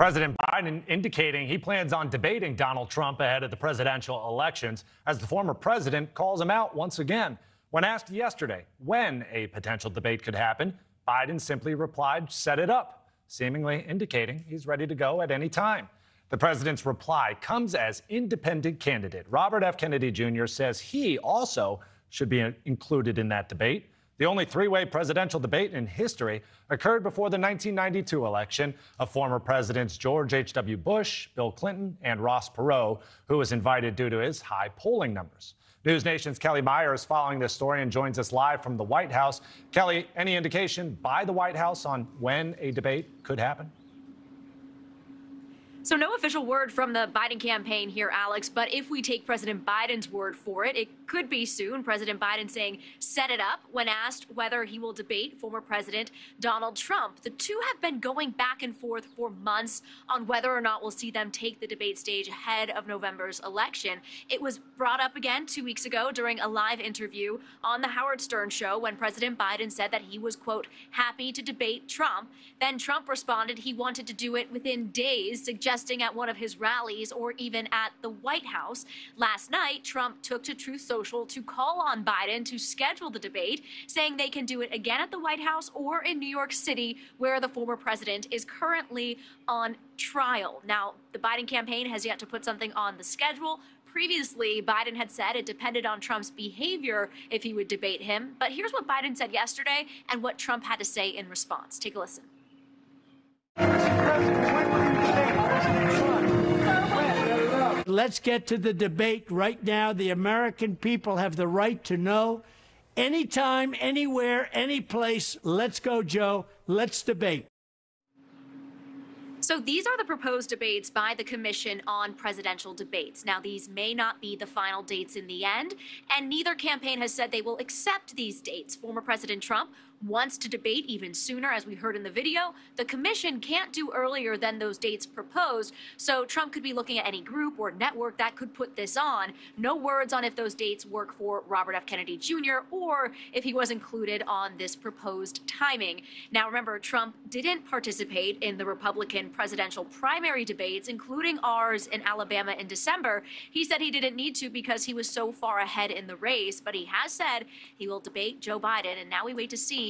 President Biden indicating he plans on debating Donald Trump ahead of the presidential elections as the former president calls him out once again. When asked yesterday when a potential debate could happen, Biden simply replied, set it up, seemingly indicating he's ready to go at any time. The president's reply comes as independent candidate. Robert F. Kennedy Jr. says he also should be included in that debate. The only three way presidential debate in history occurred before the 1992 election of former presidents George H.W. Bush, Bill Clinton, and Ross Perot, who was invited due to his high polling numbers. News Nation's Kelly Meyer is following this story and joins us live from the White House. Kelly, any indication by the White House on when a debate could happen? So, no official word from the Biden campaign here, Alex, but if we take President Biden's word for it, it could be soon. President Biden saying, set it up when asked whether he will debate former President Donald Trump. The two have been going back and forth for months on whether or not we'll see them take the debate stage ahead of November's election. It was brought up again two weeks ago during a live interview on The Howard Stern Show when President Biden said that he was, quote, happy to debate Trump. Then Trump responded he wanted to do it within days, suggesting suggesting at one of his rallies or even at the White House. Last night, Trump took to Truth Social to call on Biden to schedule the debate, saying they can do it again at the White House or in New York City, where the former president is currently on trial. Now, the Biden campaign has yet to put something on the schedule. Previously, Biden had said it depended on Trump's behavior if he would debate him. But here's what Biden said yesterday and what Trump had to say in response. Take a listen. Let's get to the debate right now. The American people have the right to know anytime, anywhere, any place. Let's go, Joe. Let's debate. So these are the proposed debates by the Commission on Presidential Debates. Now, these may not be the final dates in the end, and neither campaign has said they will accept these dates. Former President Trump wants to debate even sooner, as we heard in the video. The commission can't do earlier than those dates proposed, so Trump could be looking at any group or network that could put this on. No words on if those dates work for Robert F. Kennedy Jr. or if he was included on this proposed timing. Now, remember, Trump didn't participate in the Republican presidential primary debates, including ours in Alabama in December. He said he didn't need to because he was so far ahead in the race, but he has said he will debate Joe Biden, and now we wait to see